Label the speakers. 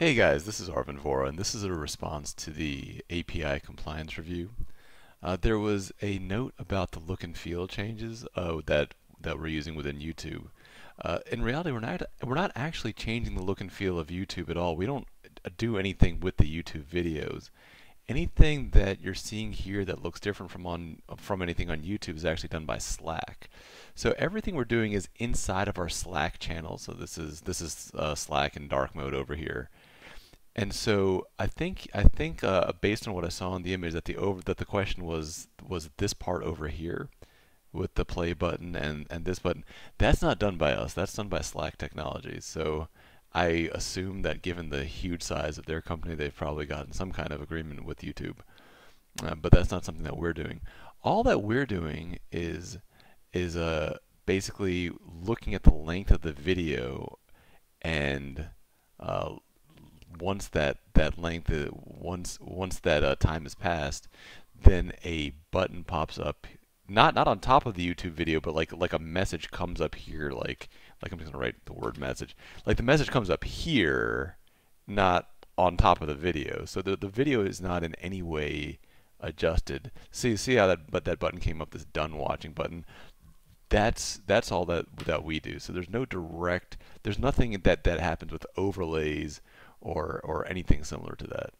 Speaker 1: Hey guys, this is Arvin Vohra, and this is a response to the API compliance review. Uh, there was a note about the look and feel changes uh, that that we're using within YouTube. Uh, in reality, we're not we're not actually changing the look and feel of YouTube at all. We don't do anything with the YouTube videos. Anything that you're seeing here that looks different from on from anything on YouTube is actually done by Slack. So everything we're doing is inside of our Slack channel. So this is this is uh, Slack in dark mode over here. And so I think I think uh, based on what I saw in the image that the over that the question was was this part over here with the play button and and this button that's not done by us that's done by Slack technology. so I assume that given the huge size of their company they've probably gotten some kind of agreement with YouTube uh, but that's not something that we're doing all that we're doing is is uh, basically looking at the length of the video and uh, once that that length uh, once once that uh, time has passed, then a button pops up. Not not on top of the YouTube video, but like like a message comes up here. Like like I'm just gonna write the word message. Like the message comes up here, not on top of the video. So the the video is not in any way adjusted. See see how that but that button came up this done watching button. That's that's all that that we do. So there's no direct there's nothing that that happens with overlays or or anything similar to that.